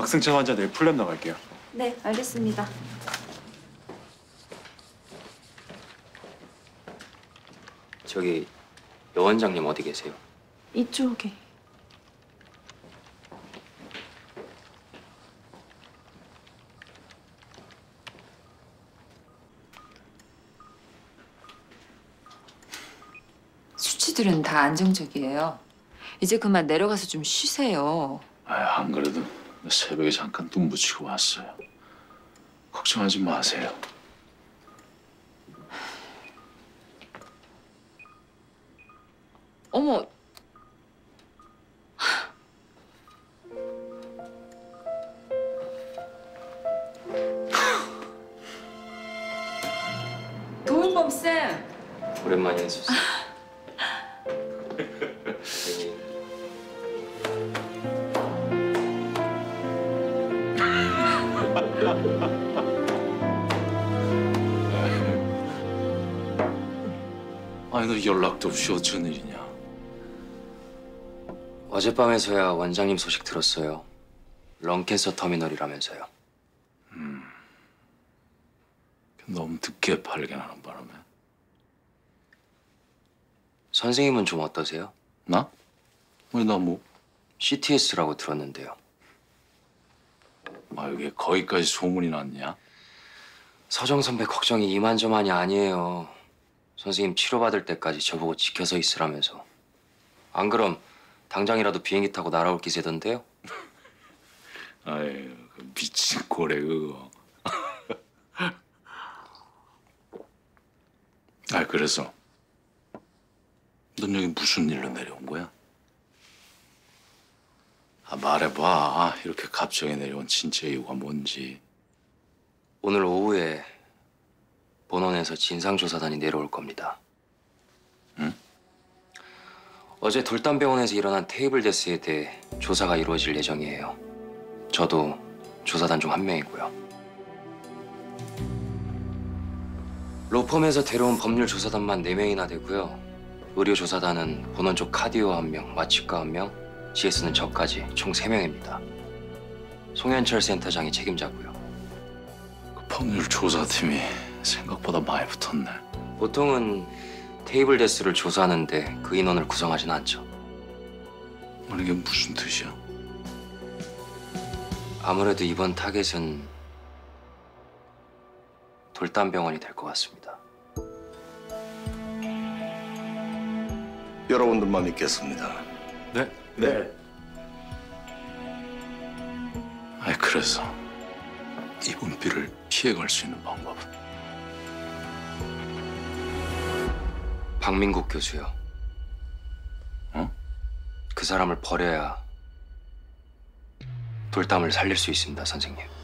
박승철 환자 내일 풀랩 나갈게요. 네, 알겠습니다. 저기 여 원장님 어디 계세요? 이쪽에. 수치들은 다 안정적이에요. 이제 그만 내려가서 좀 쉬세요. 아, 안 그래도 새벽에 잠깐 눈 붙이고 왔어요. 걱정하지 마세요. 어머. 도훈범 쌤. 오랜만이네 수수. 아니 너 연락도 없이 어쩐 일이냐? 어젯밤에서야 원장님 소식 들었어요. 런캔서 터미널이라면서요. 너무 늦게 발견하는 바람에 선생님은 좀 어떠세요? 나? 왜 나 뭐? CTS라고 들었는데요. 아 이게 거기까지 소문이 났냐? 서정 선배 걱정이 이만저만이 아니에요. 선생님 치료받을 때까지 저보고 지켜서 있으라면서. 안 그럼 당장이라도 비행기 타고 날아올 기세던데요? 아유 그 미친 고래 그거. 아 그래서 넌 여기 무슨 일로 내려온 거야? 아 말해봐 이렇게 갑자기 내려온 진짜 이유가 뭔지. 오늘 오후에 본원에서 진상조사단이 내려올 겁니다. 응? 어제 돌담병원에서 일어난 테이블 데스에 대해 조사가 이루어질 예정이에요. 저도 조사단 중 한 명이고요. 로펌에서 데려온 법률 조사단만 4명이나 되고요. 의료 조사단은 본원 쪽 카디오 한 명, 마취과 한 명, GS는 저까지 총 3명입니다. 송현철 센터장이 책임자고요. 그 법률 조사팀이 생각보다 많이 붙었네. 보통은 테이블 데스를 조사하는데 그 인원을 구성하진 않죠. 아니 이게 무슨 뜻이야? 아무래도 이번 타겟은 돌담병원이 될 것 같습니다. 여러분들만 믿겠습니다. 네? 네. 아니 그래서 이 분비를 피해갈 수 있는 방법은? 박민국 교수요. 어? 그 사람을 버려야 돌담을 살릴 수 있습니다, 선생님.